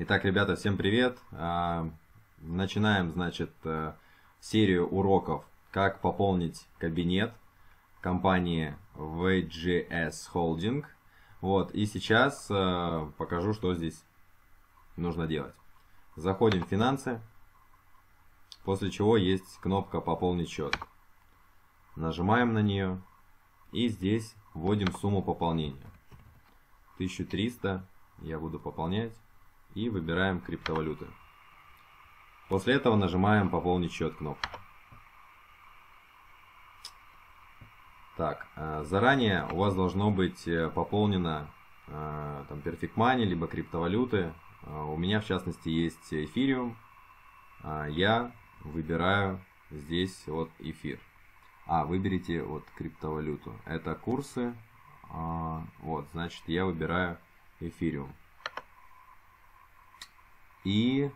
Итак, ребята, всем привет. А, начинаем, значит, э, серию уроков, как пополнить кабинет компании VGS Holding. Вот, и сейчас э, покажу, что здесь нужно делать. Заходим в финансы, после чего есть кнопка «Пополнить счет». Нажимаем на нее и здесь вводим сумму пополнения. 1300 я буду пополнять и выбираем криптовалюты. После этого нажимаем «Пополнить счет» кнопку. Так, э, заранее у вас должно быть э, пополнено э, там Perfect Money, либо криптовалюты. У меня в частности есть эфириум. Я выбираю здесь вот эфир. А, выберите вот криптовалюту. Это курсы. Вот, значит, я выбираю эфириум. И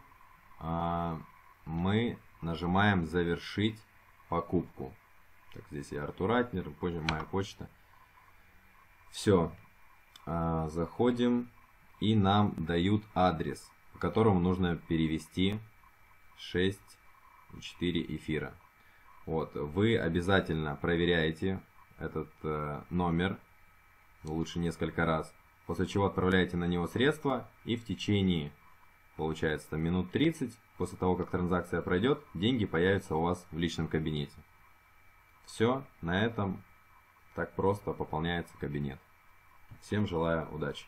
а, мы нажимаем завершить покупку. Так, здесь я Артур Ратнер, позже моя почта. Все. А, заходим и нам дают адрес, по которому нужно перевести 6 4 эфира. Вот, вы обязательно проверяете этот э, номер, лучше несколько раз, после чего отправляете на него средства и в течение получается там минут 30, после того, как транзакция пройдет, деньги появятся у вас в личном кабинете. Все, на этом так просто пополняется кабинет. Всем желаю удачи.